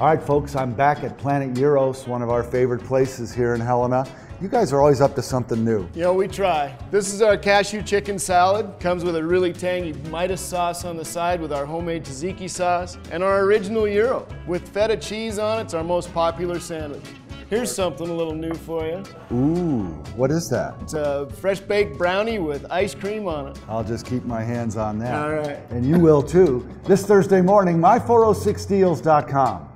All right, folks, I'm back at Planet Gyros, one of our favorite places here in Helena. You guys are always up to something new. You we try. This is our cashew chicken salad. Comes with a really tangy Midas sauce on the side with our homemade tzatziki sauce and our original gyro. With feta cheese on it, it's our most popular sandwich. Here's something a little new for you. Ooh, what is that? It's a fresh baked brownie with ice cream on it. I'll just keep my hands on that. All right. And you will too. This Thursday morning, my406deals.com.